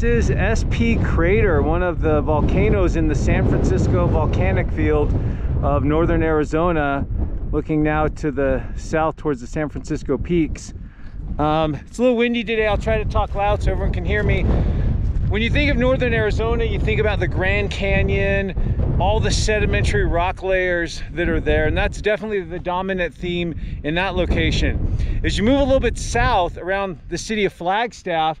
This is SP Crater, one of the volcanoes in the San Francisco volcanic field of northern Arizona, looking now to the south towards the San Francisco peaks. Um, it's a little windy today. I'll try to talk loud so everyone can hear me. When you think of northern Arizona, you think about the Grand Canyon, all the sedimentary rock layers that are there, and that's definitely the dominant theme in that location. As you move a little bit south around the city of Flagstaff,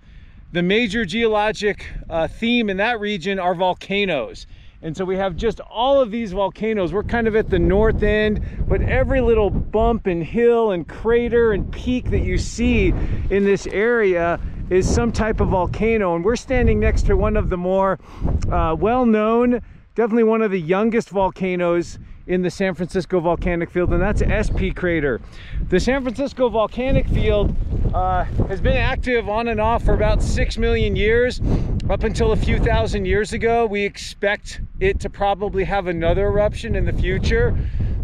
the major geologic uh, theme in that region are volcanoes. And so we have just all of these volcanoes. We're kind of at the north end, but every little bump and hill and crater and peak that you see in this area is some type of volcano. And we're standing next to one of the more uh, well-known, definitely one of the youngest volcanoes in the San Francisco volcanic field, and that's SP Crater. The San Francisco volcanic field uh, has been active on and off for about 6 million years, up until a few thousand years ago. We expect it to probably have another eruption in the future.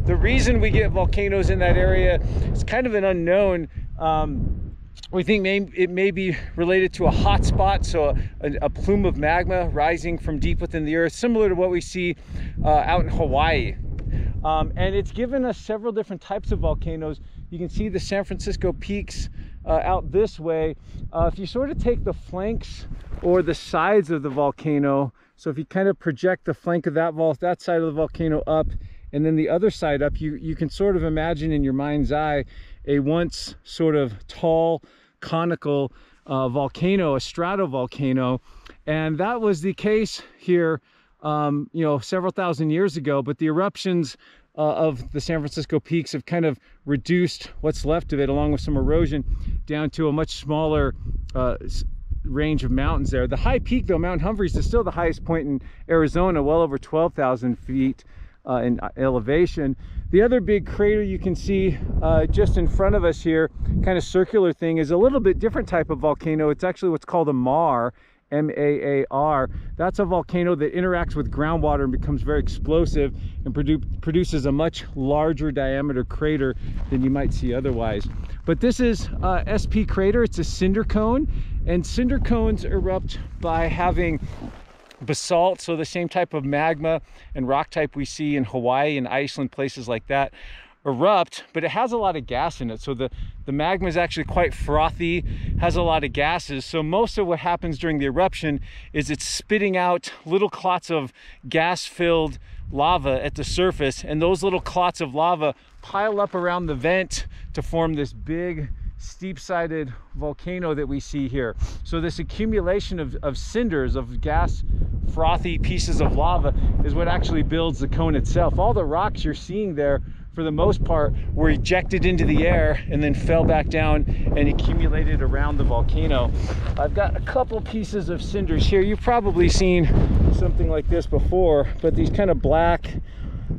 The reason we get volcanoes in that area is kind of an unknown. Um, we think may, it may be related to a hot spot, so a, a, plume of magma rising from deep within the earth, similar to what we see uh, out in Hawaii. Um, and it's given us several different types of volcanoes. You can see the San Francisco peaks uh, out this way. Uh, if you sort of take the flanks or the sides of the volcano, so if you kind of project the flank of that, vault, that side of the volcano up and then the other side up, you, you can sort of imagine in your mind's eye a once sort of tall, conical uh, volcano, a stratovolcano. And that was the case here, um, you know, several thousand years ago, but the eruptions uh, of the San Francisco peaks have kind of reduced what's left of it along with some erosion down to a much smaller uh, range of mountains there. The high peak though, Mount Humphreys is still the highest point in Arizona, well over 12,000 feet uh, in elevation. The other big crater you can see uh, just in front of us here, kind of circular thing, is a little bit different type of volcano. It's actually what's called a maar, M-A-A-R. That's a volcano that interacts with groundwater and becomes very explosive and produ produces a much larger diameter crater than you might see otherwise. But this is uh, SP crater. It's a cinder cone and cinder cones erupt by having basalt, so the same type of magma and rock type we see in Hawaii and Iceland, places like that, erupt, but it has a lot of gas in it. So the, the magma is actually quite frothy, has a lot of gases. So most of what happens during the eruption is it's spitting out little clots of gas-filled lava at the surface, and those little clots of lava pile up around the vent to form this big steep-sided volcano that we see here. So this accumulation of, of cinders, of gas, frothy pieces of lava is what actually builds the cone itself. All the rocks you're seeing there for the most part were ejected into the air and then fell back down and accumulated around the volcano. I've got a couple pieces of cinders here. You've probably seen something like this before, but these kind of black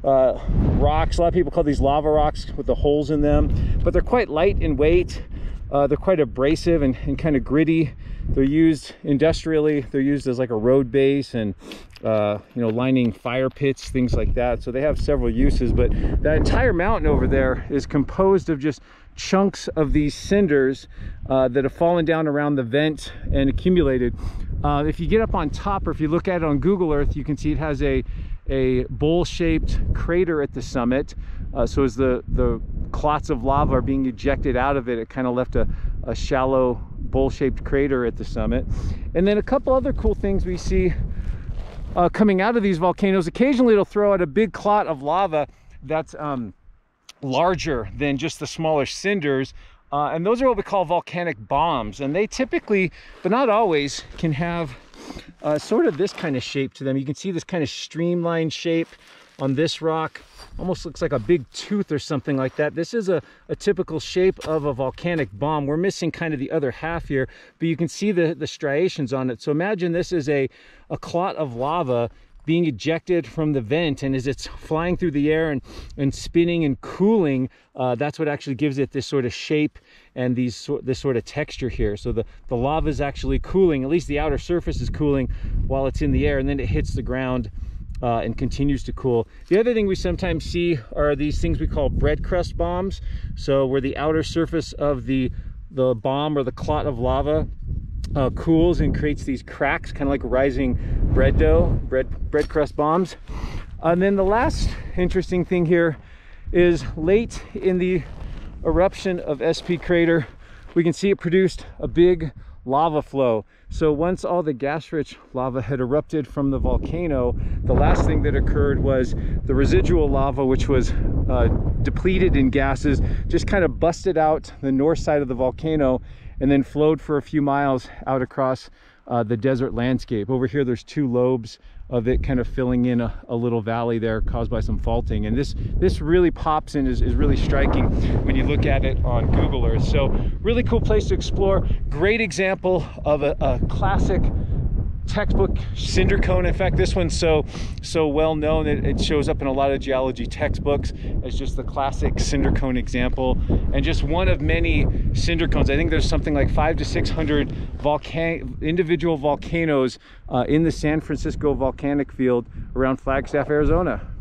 uh, rocks. A lot of people call these lava rocks with the holes in them, but they're quite light in weight. Uh, they're quite abrasive and, and kind of gritty. They're used industrially. They're used as like a road base and, uh, you know, lining fire pits, things like that. So they have several uses, but that entire mountain over there is composed of just chunks of these cinders uh, that have fallen down around the vent and accumulated. Uh, if you get up on top or if you look at it on Google Earth, you can see it has a a bowl-shaped crater at the summit. Uh, so as the, the clots of lava are being ejected out of it, it kind of left a, a shallow bowl-shaped crater at the summit. And then a couple other cool things we see uh, coming out of these volcanoes. Occasionally it'll throw out a big clot of lava that's um, larger than just the smaller cinders. Uh, and those are what we call volcanic bombs. And they typically, but not always, can have uh, sort of this kind of shape to them. You can see this kind of streamlined shape on this rock. Almost looks like a big tooth or something like that. This is a, a typical shape of a volcanic bomb. We're missing kind of the other half here, but you can see the, the striations on it. So imagine this is a, a clot of lava being ejected from the vent and as it's flying through the air and, and spinning and cooling, uh, that's what actually gives it this sort of shape and these this sort of texture here. So the, the lava is actually cooling, at least the outer surface is cooling while it's in the air and then it hits the ground uh, and continues to cool. The other thing we sometimes see are these things we call bread crust bombs. So where the outer surface of the, the bomb or the clot of lava uh, cools and creates these cracks, kind of like rising bread dough, bread, bread crust bombs. And then the last interesting thing here is late in the eruption of SP crater, we can see it produced a big lava flow. So once all the gas-rich lava had erupted from the volcano, the last thing that occurred was the residual lava, which was uh, depleted in gases, just kind of busted out the north side of the volcano and then flowed for a few miles out across uh, the desert landscape. Over here, there's two lobes of it kind of filling in a, a, little valley there caused by some faulting. And this this really pops in, is, is really striking when you look at it on Google Earth. So really cool place to explore. Great example of a, a classic textbook cinder cone. In fact, this one's so so well known that it shows up in a lot of geology textbooks as just the classic cinder cone example, and just one of many cinder cones. I think there's something like five to six hundred volcan individual volcanoes uh, in the San Francisco volcanic field around Flagstaff, Arizona.